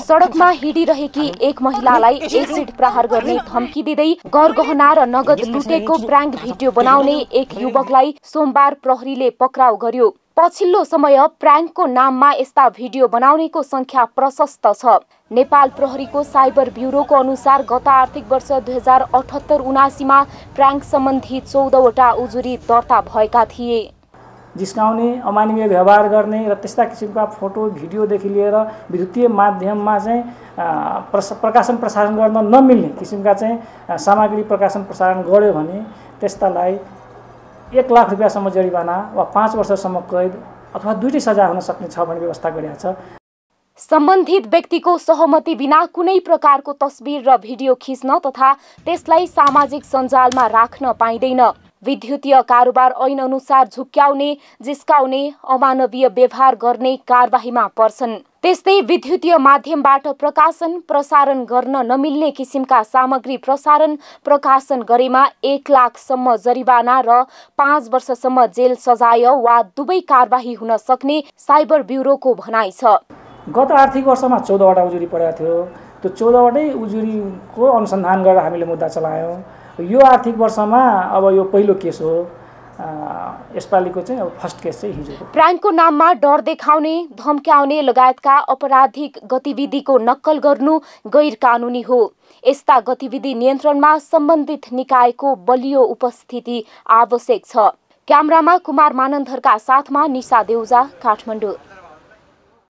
सडकमा हिँडिरहेकी एक महिलालाई एसिड प्रहार गर्ने धम्की दिँदै गरगहना र नगद लुटेको प्राङ्क भिडियो बनाउने एक युवकलाई सोमबार प्रहरीले पक्राउ गर्यो। पछिल्लो समय प्राङ्कको नाममा यस्ता भिडियो बनाउनेको संख्या प्रशस्त छ। नेपाल प्रहरीको साइबर ब्युरोको अनुसार गत आर्थिक वर्ष दुई हजार अठहत्तर उनासीमा प्राङ्क सम्बन्धी चौधवटा उजुरी दर्ता भएका थिए। जिस्काउने अमानवीय व्यवहार गर्ने र त्यस्ता किसिमका फोटो भिडियोदेखि लिएर विद्युतीय माध्यममा चाहिँ प्रस प्रकाशन प्रसारण गर्न नमिल्ने किसिमका चाहिँ सामग्री प्रकाशन प्रसारण गर्यो भने त्यस्तालाई एक लाख रुपियाँसम्म जरिवाना वा पाँच वर्षसम्म कैद अथवा दुइटै सजाय हुन सक्ने छ भन्ने व्यवस्था गरिएको छ। सम्बन्धित व्यक्तिको सहमति बिना कुनै प्रकारको तस्बिर र भिडियो खिच्न तथा त्यसलाई सामाजिक सञ्जालमा राख्न पाइँदैन। विद्युतीय कारोबार ऐन अनुसार झुक्क्याउने जिस्काउने अमानवीय व्यवहार गर्ने कारवाहीमा पर्छन्। त्यस्तै विद्युतीय माध्यमबाट प्रकाशन प्रसारण गर्न नमिल्ने किसिमका सामग्री प्रसारण प्रकाशन गरेमा एक लाखसम्म जरिवाना र पाँच वर्षसम्म जेल सजाय वा दुवै कारवाही हुन सक्ने साइबर ब्युरोको भनाइ छ। गत आर्थिक वर्षमा चौधवटा उजुरी परेको थियो। त्यो चौधवटै उजुरीको अनुसन्धान गरेर हामीले मुद्दा चलायौँ। यो आर्थिक वर्षमा अब यो पहिलो केस हो। यसपालिको चाहिँ अब फर्स्ट केस चाहिँ हिजो प्राङ्कको नाममा डर देखाउने धम्क्याउने लगायतका अपराधिक गतिविधिको नक्कल गर्नु गैर कानुनी हो। यस्ता गतिविधि नियन्त्रणमा सम्बन्धित निकायको बलियो उपस्थिति आवश्यक छ। क्यामरामा कुमार मानन्धरका साथमा निशा देउजा काठमाडौँ।